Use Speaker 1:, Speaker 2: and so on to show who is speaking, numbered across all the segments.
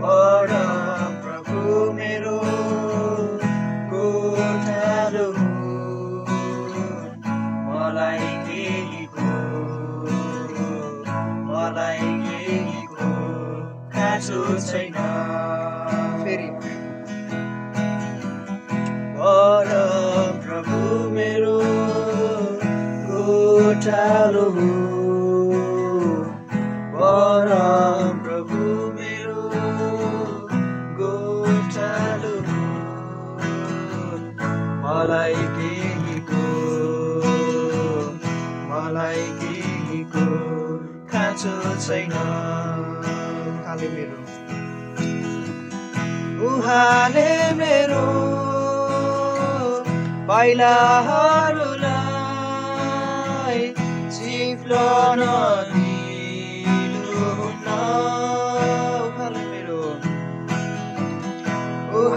Speaker 1: पर प्रभु मेरो गोठालो मलाई मलाई केहीको खाँचो छैन।
Speaker 2: फेरि।
Speaker 1: पर प्रभु मेरो गोठालो छैन
Speaker 2: उहाँले मेरो
Speaker 1: उहाँले मेरो पाइलाहरूलाई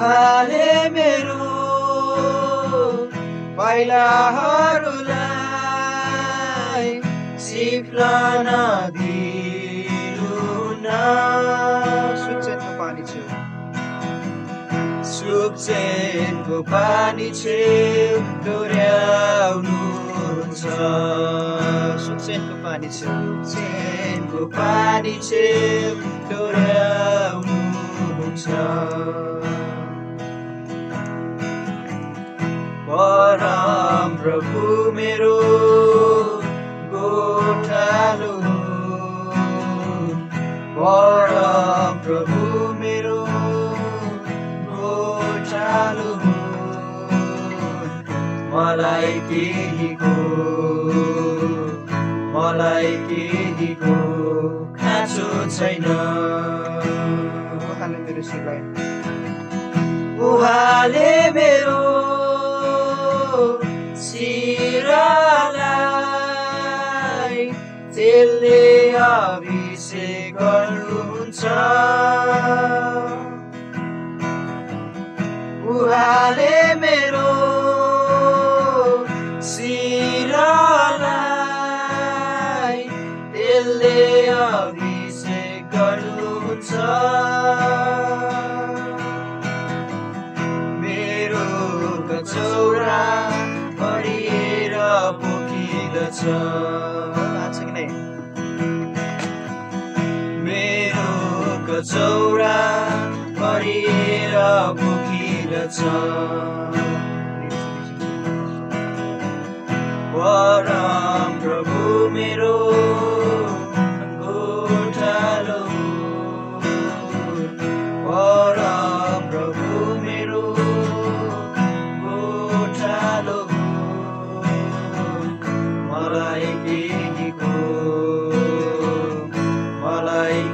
Speaker 1: उहाँले मेरो पाइलाहरूलाई चिप्लन दिनुहुन्न
Speaker 2: सुचेतको पानी छु
Speaker 1: सुक्चेनको पानी छेउ डोर्याउनुहुन्छ।
Speaker 2: सुचेतको पानी छु
Speaker 1: सुक्चेनको पानी छेउ डोर्याउनुहुन्छ प्रभु मेरो गोठालो। परम प्रभु मेरो गोठालो। मलाई केहीको मलाई केहीको खाँचो छैन।
Speaker 2: मेरो
Speaker 1: उहाँले तेलले अभिषेक गर्नुहुन्छ। उहाँले मेरो शिरलाई तेलले अभिषेक गर्नुहुन्छ। मेरो कचौरा भरिएर पोखिँदछ।
Speaker 2: आज कि नै
Speaker 1: मेरो कचौरा भरिएर पोखिँदछ परम प्रभु मेरो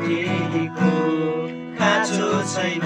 Speaker 1: केहीको खाँचो छैन।